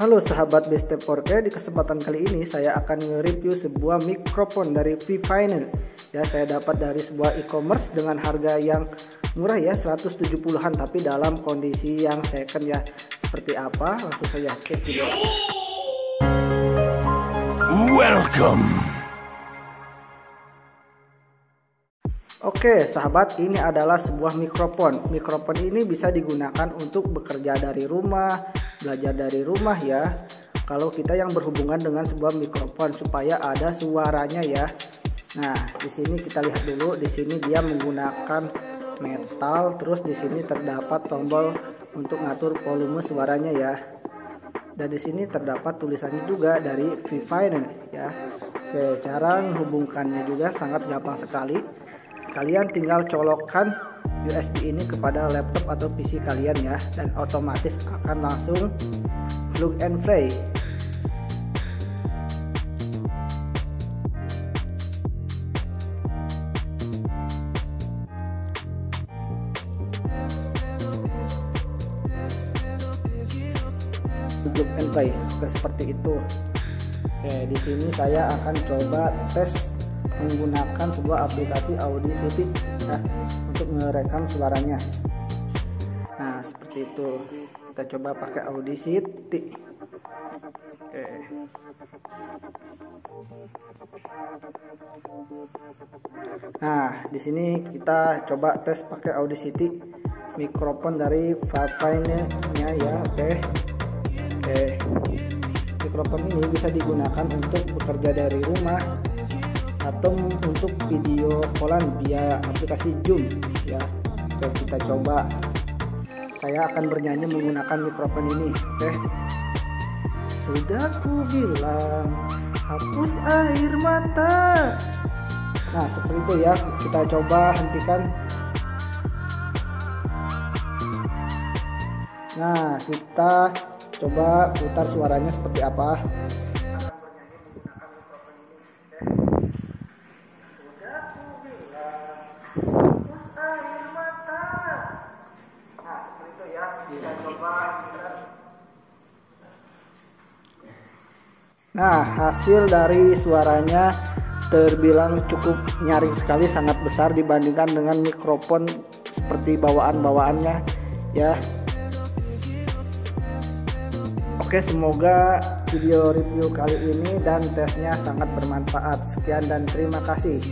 Halo sahabat Bestep 4K, di kesempatan kali ini saya akan nge-review sebuah mikrofon dari V-Final Ya saya dapat dari sebuah e-commerce dengan harga yang murah ya 170-an tapi dalam kondisi yang second ya Seperti apa? Langsung saja cek video Welcome. Oke sahabat ini adalah sebuah mikrofon. Mikrofon ini bisa digunakan untuk bekerja dari rumah Belajar dari rumah ya. Kalau kita yang berhubungan dengan sebuah mikrofon Supaya ada suaranya ya. Nah di sini kita lihat dulu di sini dia menggunakan metal Terus di sini terdapat tombol untuk ngatur volume suaranya ya. Dan di sini terdapat tulisannya juga dari V-Fine ya. Oke, cara menghubungkannya juga sangat gampang sekali kalian tinggal colokkan USB ini kepada laptop atau PC kalian ya dan otomatis akan langsung plug and play. Plug and play seperti itu. Oke, di sini saya akan coba tes menggunakan sebuah aplikasi Audacity ya, untuk merekam suaranya. Nah, seperti itu. Kita coba pakai Audacity. Oke. Nah, di sini kita coba tes pakai Audacity mikrofon dari Fine-nya ya, oke. Oke. Mikrofon ini bisa digunakan untuk bekerja dari rumah atau untuk video callan via aplikasi Zoom ya. Oke, kita coba. Saya akan bernyanyi menggunakan mikrofon ini. Oke. Sudah ku bilang hapus air mata. Nah, seperti itu ya. Kita coba hentikan. Nah, kita coba putar suaranya seperti apa. Nah, hasil dari suaranya terbilang cukup nyaring sekali, sangat besar dibandingkan dengan mikrofon seperti bawaan-bawaannya ya. Oke, semoga video review kali ini dan tesnya sangat bermanfaat. Sekian dan terima kasih.